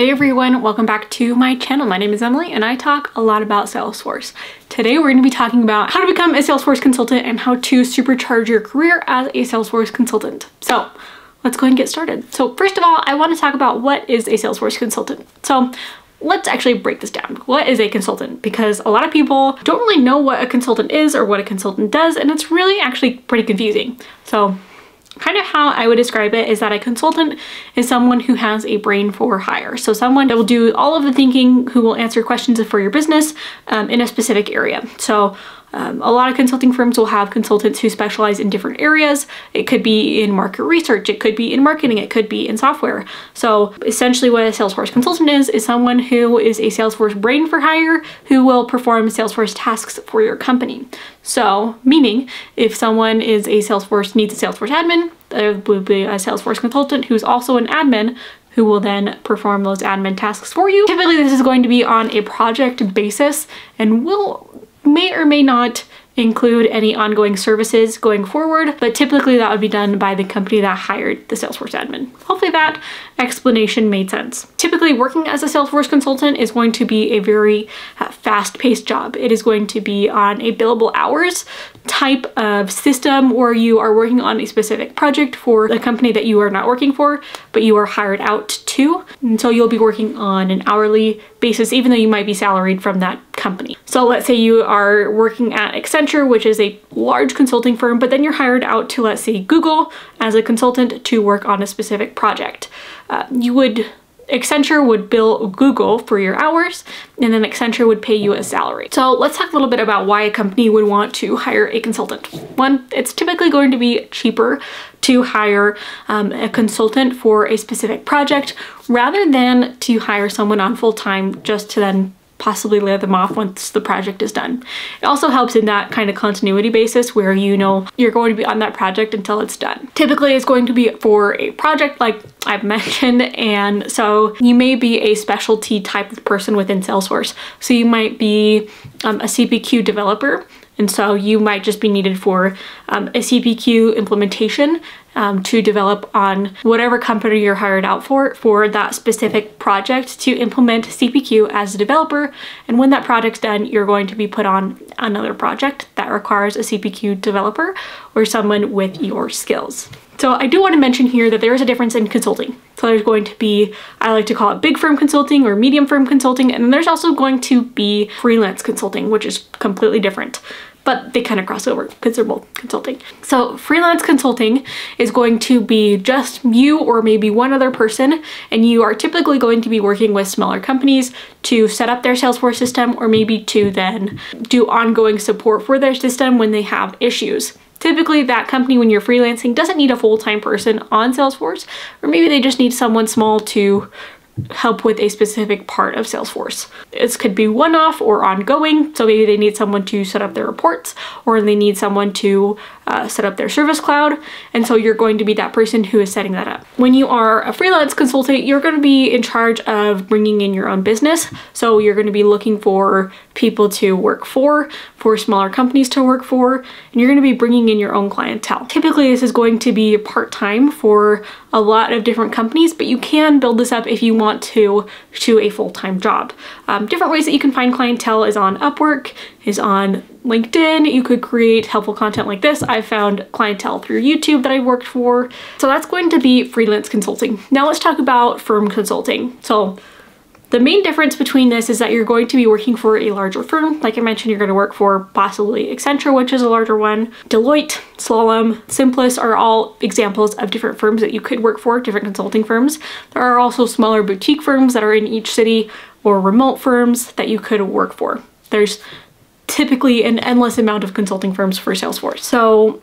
Hey everyone, welcome back to my channel. My name is Emily and I talk a lot about Salesforce. Today we're going to be talking about how to become a Salesforce consultant and how to supercharge your career as a Salesforce consultant. So let's go ahead and get started. So first of all, I want to talk about what is a Salesforce consultant. So let's actually break this down. What is a consultant? Because a lot of people don't really know what a consultant is or what a consultant does, and it's really actually pretty confusing. So kind of how I would describe it is that a consultant is someone who has a brain for hire. So someone that will do all of the thinking, who will answer questions for your business um, in a specific area. So um, a lot of consulting firms will have consultants who specialize in different areas. It could be in market research, it could be in marketing, it could be in software. So essentially what a Salesforce consultant is, is someone who is a Salesforce brain for hire who will perform Salesforce tasks for your company. So meaning if someone is a Salesforce, needs a Salesforce admin, there would be a Salesforce consultant who's also an admin who will then perform those admin tasks for you. Typically this is going to be on a project basis and will may or may not include any ongoing services going forward, but typically that would be done by the company that hired the Salesforce admin. Hopefully that explanation made sense. Typically working as a Salesforce consultant is going to be a very uh, fast-paced job. It is going to be on a billable hours type of system where you are working on a specific project for the company that you are not working for, but you are hired out to. And so you'll be working on an hourly basis, even though you might be salaried from that company. So let's say you are working at Accenture, which is a large consulting firm, but then you're hired out to, let's say, Google as a consultant to work on a specific project. Uh, you would Accenture would bill Google for your hours and then Accenture would pay you a salary. So let's talk a little bit about why a company would want to hire a consultant. One, it's typically going to be cheaper to hire um, a consultant for a specific project rather than to hire someone on full time just to then possibly lay them off once the project is done. It also helps in that kind of continuity basis where you know you're going to be on that project until it's done. Typically it's going to be for a project like I've mentioned and so you may be a specialty type of person within Salesforce. So you might be um, a CPQ developer and so you might just be needed for um, a CPQ implementation um, to develop on whatever company you're hired out for for that specific project to implement CPQ as a developer. And when that project's done, you're going to be put on another project that requires a CPQ developer or someone with your skills. So I do want to mention here that there is a difference in consulting. So there's going to be, I like to call it big firm consulting or medium firm consulting, and there's also going to be freelance consulting, which is completely different but they kind of cross over because they're both consulting. So freelance consulting is going to be just you or maybe one other person and you are typically going to be working with smaller companies to set up their Salesforce system or maybe to then do ongoing support for their system when they have issues. Typically that company when you're freelancing doesn't need a full-time person on Salesforce or maybe they just need someone small to help with a specific part of Salesforce. This could be one-off or ongoing, so maybe they need someone to set up their reports or they need someone to uh, set up their service cloud, and so you're going to be that person who is setting that up. When you are a freelance consultant, you're going to be in charge of bringing in your own business, so you're going to be looking for people to work for, for smaller companies to work for, and you're going to be bringing in your own clientele. Typically, this is going to be part-time for a lot of different companies, but you can build this up if you want to to a full-time job. Um, different ways that you can find clientele is on Upwork, is on LinkedIn. You could create helpful content like this. I found clientele through YouTube that I worked for. So that's going to be freelance consulting. Now let's talk about firm consulting. So the main difference between this is that you're going to be working for a larger firm. Like I mentioned, you're going to work for possibly Accenture, which is a larger one. Deloitte, Slalom, Simplus are all examples of different firms that you could work for, different consulting firms. There are also smaller boutique firms that are in each city or remote firms that you could work for. There's typically an endless amount of consulting firms for Salesforce. So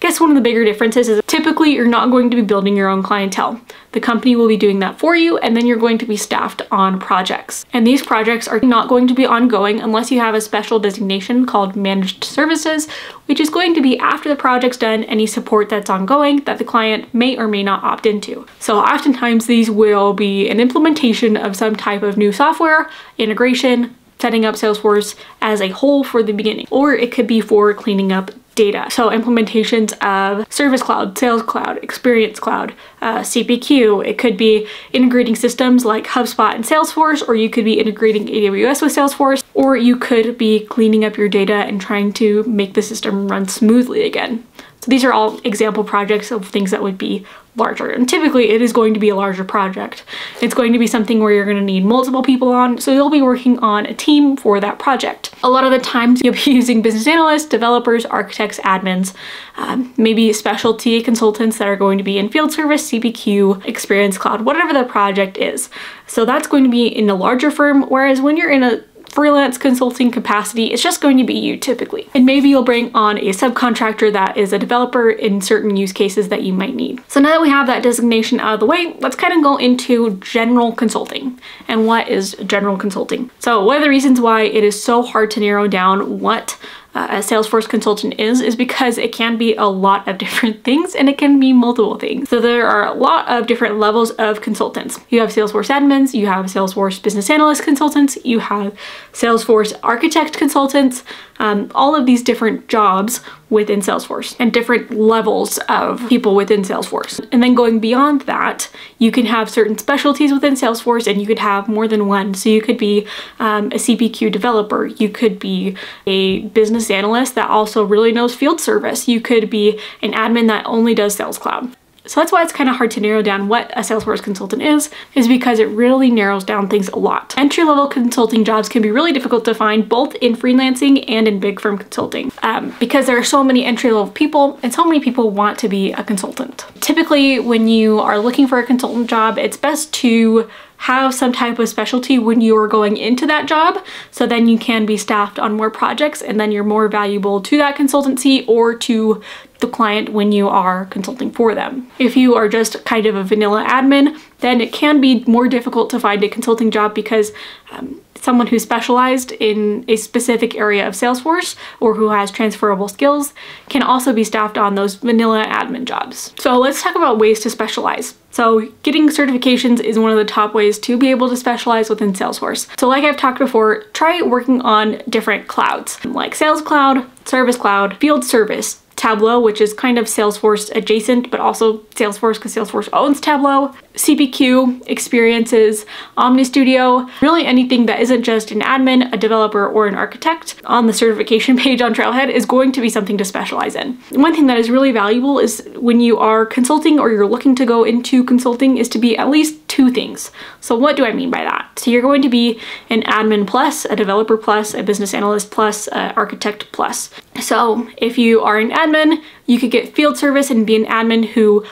guess one of the bigger differences is typically you're not going to be building your own clientele. The company will be doing that for you and then you're going to be staffed on projects. And these projects are not going to be ongoing unless you have a special designation called managed services, which is going to be after the project's done, any support that's ongoing that the client may or may not opt into. So oftentimes these will be an implementation of some type of new software, integration, setting up Salesforce as a whole for the beginning, or it could be for cleaning up data. So implementations of Service Cloud, Sales Cloud, Experience Cloud, uh, CPQ. It could be integrating systems like HubSpot and Salesforce, or you could be integrating AWS with Salesforce, or you could be cleaning up your data and trying to make the system run smoothly again. So these are all example projects of things that would be larger. And typically it is going to be a larger project. It's going to be something where you're going to need multiple people on, so you'll be working on a team for that project. A lot of the times you'll be using business analysts, developers, architects, admins, um, maybe specialty consultants that are going to be in field service, CPQ, Experience Cloud, whatever the project is. So that's going to be in a larger firm, whereas when you're in a freelance consulting capacity, it's just going to be you typically. And maybe you'll bring on a subcontractor that is a developer in certain use cases that you might need. So now that we have that designation out of the way, let's kind of go into general consulting and what is general consulting. So one of the reasons why it is so hard to narrow down what uh, a Salesforce consultant is, is because it can be a lot of different things and it can be multiple things. So there are a lot of different levels of consultants. You have Salesforce admins, you have Salesforce business analyst consultants, you have Salesforce architect consultants, um, all of these different jobs within Salesforce and different levels of people within Salesforce. And then going beyond that, you can have certain specialties within Salesforce and you could have more than one. So you could be um, a CPQ developer, you could be a business analyst that also really knows field service, you could be an admin that only does Sales Cloud. So that's why it's kind of hard to narrow down what a Salesforce consultant is, is because it really narrows down things a lot. Entry-level consulting jobs can be really difficult to find both in freelancing and in big firm consulting um, because there are so many entry-level people and so many people want to be a consultant. Typically, when you are looking for a consultant job, it's best to have some type of specialty when you are going into that job so then you can be staffed on more projects and then you're more valuable to that consultancy or to the client when you are consulting for them. If you are just kind of a vanilla admin, then it can be more difficult to find a consulting job because um, someone who specialized in a specific area of Salesforce or who has transferable skills can also be staffed on those vanilla admin jobs. So let's talk about ways to specialize. So getting certifications is one of the top ways to be able to specialize within Salesforce. So like I've talked before, try working on different clouds like Sales Cloud, Service Cloud, Field Service, Tableau, which is kind of Salesforce adjacent, but also Salesforce because Salesforce owns Tableau, CPQ, experiences, OmniStudio, really anything that isn't just an admin, a developer, or an architect on the certification page on Trailhead is going to be something to specialize in. One thing that is really valuable is when you are consulting or you're looking to go into consulting is to be at least two things. So what do I mean by that? So you're going to be an admin plus, a developer plus, a business analyst plus, an architect plus. So if you are an admin, you could get field service and be an admin who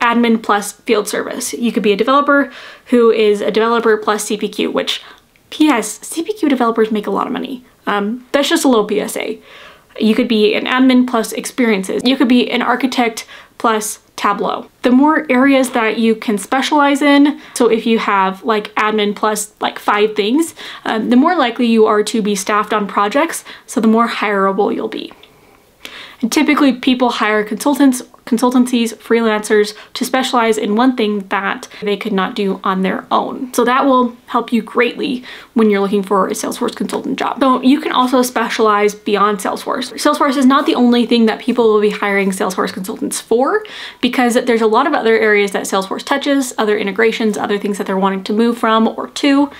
admin plus field service. You could be a developer who is a developer plus CPQ, which PS, CPQ developers make a lot of money. Um, that's just a little PSA. You could be an admin plus experiences. You could be an architect plus Tableau. The more areas that you can specialize in, so if you have like admin plus like five things, um, the more likely you are to be staffed on projects, so the more hireable you'll be. And typically people hire consultants consultancies, freelancers to specialize in one thing that they could not do on their own. So that will help you greatly when you're looking for a Salesforce consultant job. So you can also specialize beyond Salesforce. Salesforce is not the only thing that people will be hiring Salesforce consultants for because there's a lot of other areas that Salesforce touches, other integrations, other things that they're wanting to move from or to.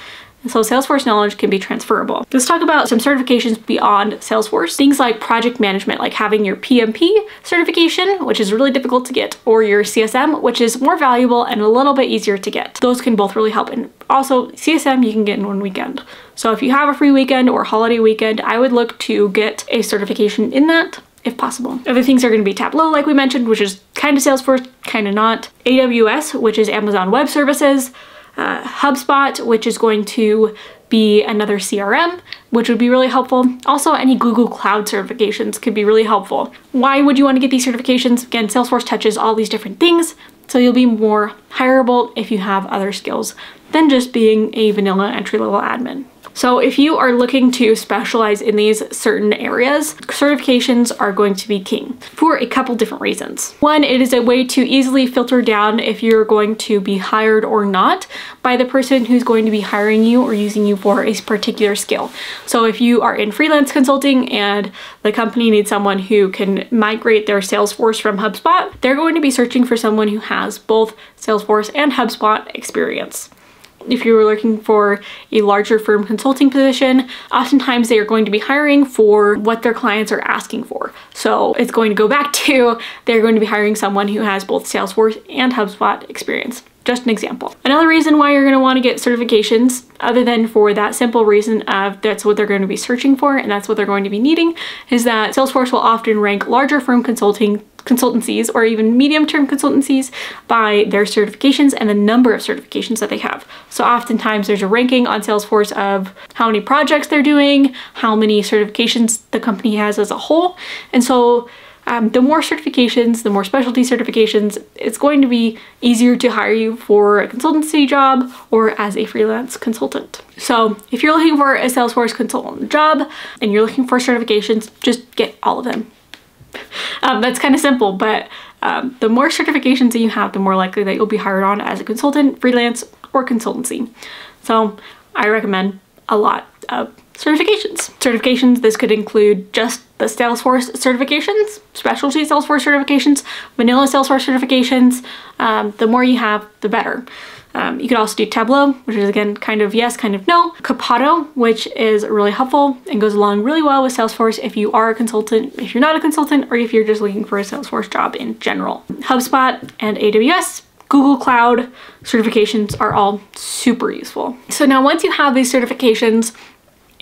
So Salesforce knowledge can be transferable. Let's talk about some certifications beyond Salesforce. Things like project management, like having your PMP certification, which is really difficult to get, or your CSM, which is more valuable and a little bit easier to get. Those can both really help. And also CSM you can get in one weekend. So if you have a free weekend or holiday weekend, I would look to get a certification in that if possible. Other things are going to be Tableau, like we mentioned, which is kind of Salesforce, kind of not. AWS, which is Amazon Web Services uh, HubSpot, which is going to be another CRM, which would be really helpful. Also, any Google Cloud certifications could be really helpful. Why would you want to get these certifications? Again, Salesforce touches all these different things, so you'll be more hireable if you have other skills than just being a vanilla entry-level admin. So if you are looking to specialize in these certain areas, certifications are going to be king for a couple different reasons. One, it is a way to easily filter down if you're going to be hired or not by the person who's going to be hiring you or using you for a particular skill. So if you are in freelance consulting and the company needs someone who can migrate their Salesforce from HubSpot, they're going to be searching for someone who has both Salesforce and HubSpot experience if you were looking for a larger firm consulting position, oftentimes they are going to be hiring for what their clients are asking for. So it's going to go back to they're going to be hiring someone who has both Salesforce and HubSpot experience. Just an example. Another reason why you're going to want to get certifications, other than for that simple reason of that's what they're going to be searching for and that's what they're going to be needing, is that Salesforce will often rank larger firm consulting consultancies or even medium-term consultancies by their certifications and the number of certifications that they have. So oftentimes there's a ranking on Salesforce of how many projects they're doing, how many certifications the company has as a whole. And so um, the more certifications, the more specialty certifications, it's going to be easier to hire you for a consultancy job or as a freelance consultant. So if you're looking for a Salesforce consultant job and you're looking for certifications, just get all of them. Um, that's kind of simple, but um, the more certifications that you have, the more likely that you'll be hired on as a consultant, freelance, or consultancy. So I recommend a lot of certifications. Certifications, this could include just the Salesforce certifications, specialty Salesforce certifications, vanilla Salesforce certifications. Um, the more you have, the better. Um, you could also do Tableau, which is again kind of yes, kind of no. Copado, which is really helpful and goes along really well with Salesforce if you are a consultant, if you're not a consultant, or if you're just looking for a Salesforce job in general. HubSpot and AWS, Google Cloud certifications are all super useful. So now once you have these certifications,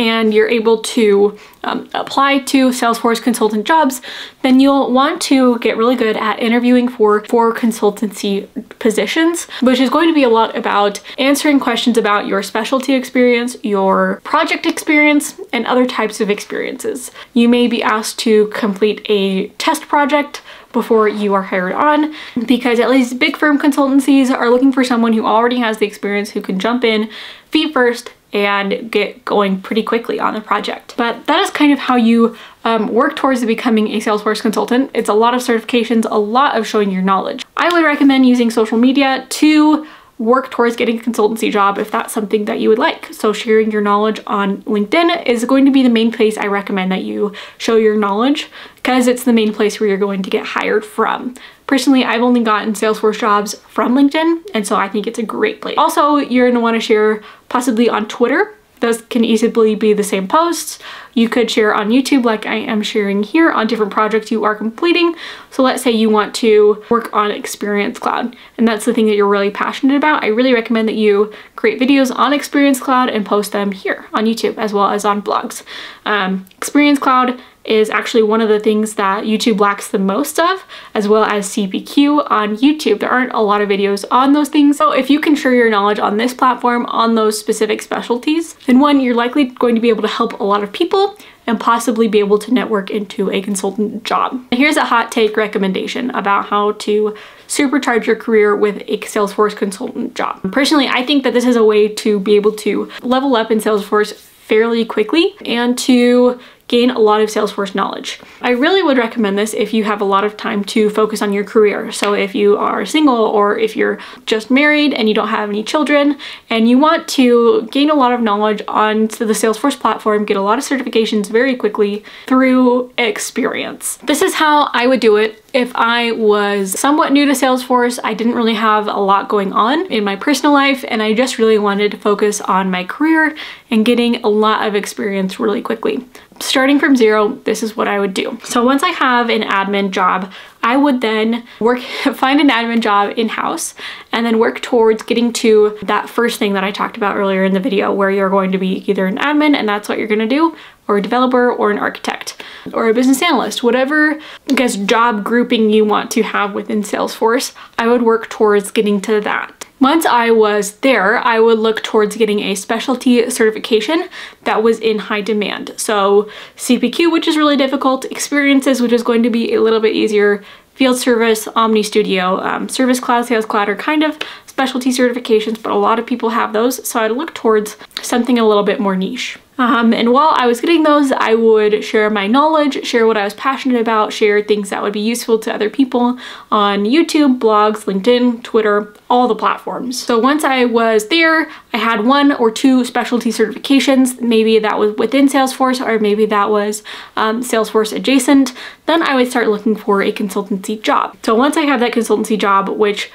and you're able to um, apply to Salesforce consultant jobs, then you'll want to get really good at interviewing for, for consultancy positions, which is going to be a lot about answering questions about your specialty experience, your project experience, and other types of experiences. You may be asked to complete a test project before you are hired on because at least big firm consultancies are looking for someone who already has the experience who can jump in feet first and get going pretty quickly on the project. But that is kind of how you um, work towards becoming a Salesforce consultant. It's a lot of certifications, a lot of showing your knowledge. I would recommend using social media to work towards getting a consultancy job if that's something that you would like. So sharing your knowledge on LinkedIn is going to be the main place I recommend that you show your knowledge because it's the main place where you're going to get hired from. Personally, I've only gotten Salesforce jobs from LinkedIn, and so I think it's a great place. Also, you're gonna wanna share possibly on Twitter those can easily be the same posts. You could share on YouTube like I am sharing here on different projects you are completing. So let's say you want to work on Experience Cloud and that's the thing that you're really passionate about. I really recommend that you create videos on Experience Cloud and post them here on YouTube as well as on blogs. Um, Experience Cloud is actually one of the things that YouTube lacks the most of, as well as CPQ on YouTube. There aren't a lot of videos on those things. So if you can share your knowledge on this platform on those specific specialties, then one, you're likely going to be able to help a lot of people and possibly be able to network into a consultant job. Here's a hot take recommendation about how to supercharge your career with a Salesforce consultant job. Personally, I think that this is a way to be able to level up in Salesforce fairly quickly and to gain a lot of Salesforce knowledge. I really would recommend this if you have a lot of time to focus on your career. So if you are single or if you're just married and you don't have any children and you want to gain a lot of knowledge on the Salesforce platform, get a lot of certifications very quickly through experience. This is how I would do it if I was somewhat new to Salesforce, I didn't really have a lot going on in my personal life and I just really wanted to focus on my career and getting a lot of experience really quickly starting from zero, this is what I would do. So once I have an admin job, I would then work, find an admin job in-house and then work towards getting to that first thing that I talked about earlier in the video where you're going to be either an admin and that's what you're gonna do, or a developer or an architect or a business analyst, whatever I guess job grouping you want to have within Salesforce, I would work towards getting to that. Once I was there, I would look towards getting a specialty certification that was in high demand. So CPQ, which is really difficult, experiences, which is going to be a little bit easier, field service, Omni Studio, um, Service Cloud, Sales Cloud are kind of specialty certifications, but a lot of people have those. So I'd look towards something a little bit more niche. Um, and while I was getting those, I would share my knowledge, share what I was passionate about, share things that would be useful to other people on YouTube, blogs, LinkedIn, Twitter, all the platforms. So once I was there, I had one or two specialty certifications. Maybe that was within Salesforce or maybe that was um, Salesforce adjacent. Then I would start looking for a consultancy job. So once I have that consultancy job, which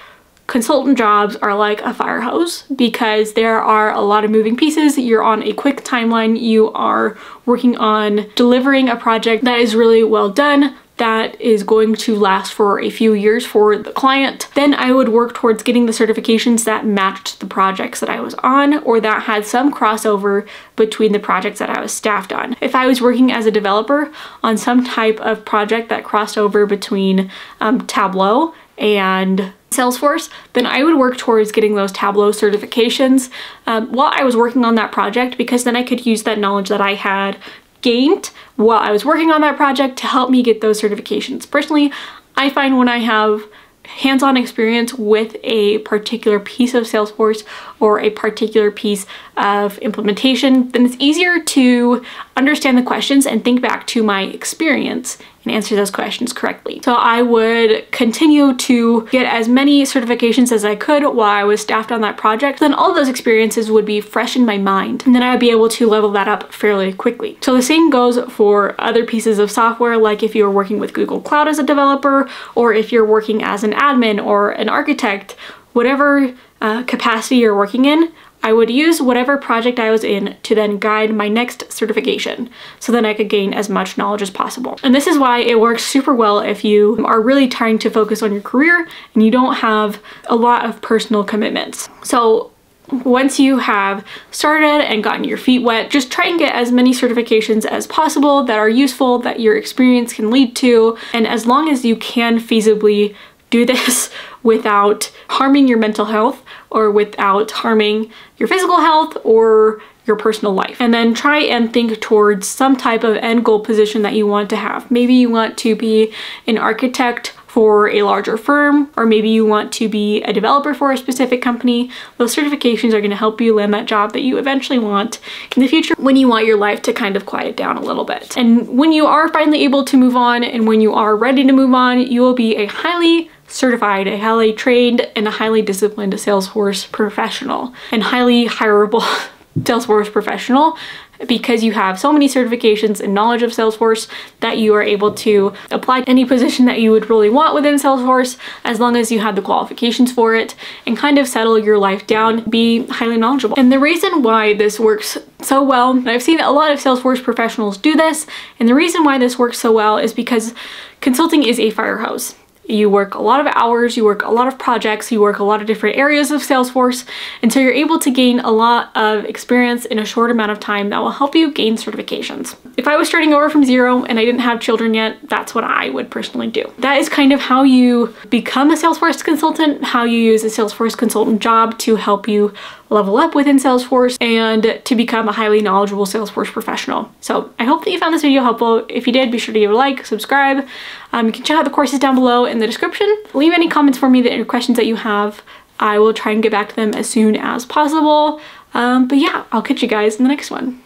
consultant jobs are like a fire hose because there are a lot of moving pieces. You're on a quick timeline. You are working on delivering a project that is really well done that is going to last for a few years for the client. Then I would work towards getting the certifications that matched the projects that I was on or that had some crossover between the projects that I was staffed on. If I was working as a developer on some type of project that crossed over between um, Tableau and Salesforce, then I would work towards getting those Tableau certifications um, while I was working on that project because then I could use that knowledge that I had gained while I was working on that project to help me get those certifications. Personally, I find when I have hands-on experience with a particular piece of Salesforce or a particular piece of implementation, then it's easier to understand the questions and think back to my experience and answer those questions correctly. So I would continue to get as many certifications as I could while I was staffed on that project. Then all those experiences would be fresh in my mind and then I'd be able to level that up fairly quickly. So the same goes for other pieces of software like if you're working with Google Cloud as a developer or if you're working as an admin or an architect, whatever uh, capacity you're working in, I would use whatever project I was in to then guide my next certification so then I could gain as much knowledge as possible. And this is why it works super well if you are really trying to focus on your career and you don't have a lot of personal commitments. So once you have started and gotten your feet wet, just try and get as many certifications as possible that are useful, that your experience can lead to, and as long as you can feasibly do this without harming your mental health or without harming your physical health or your personal life. And then try and think towards some type of end goal position that you want to have. Maybe you want to be an architect for a larger firm, or maybe you want to be a developer for a specific company. Those certifications are gonna help you land that job that you eventually want in the future when you want your life to kind of quiet down a little bit. And when you are finally able to move on and when you are ready to move on, you will be a highly certified, a highly trained, and a highly disciplined Salesforce professional and highly hireable Salesforce professional because you have so many certifications and knowledge of Salesforce that you are able to apply to any position that you would really want within Salesforce as long as you have the qualifications for it and kind of settle your life down, be highly knowledgeable. And the reason why this works so well, and I've seen a lot of Salesforce professionals do this, and the reason why this works so well is because consulting is a fire hose. You work a lot of hours, you work a lot of projects, you work a lot of different areas of Salesforce, and so you're able to gain a lot of experience in a short amount of time that will help you gain certifications. If I was starting over from zero and I didn't have children yet, that's what I would personally do. That is kind of how you become a Salesforce consultant, how you use a Salesforce consultant job to help you level up within Salesforce and to become a highly knowledgeable Salesforce professional. So I hope that you found this video helpful. If you did, be sure to give a like, subscribe. Um, you can check out the courses down below in the description. Leave any comments for me that any questions that you have. I will try and get back to them as soon as possible. Um, but yeah, I'll catch you guys in the next one.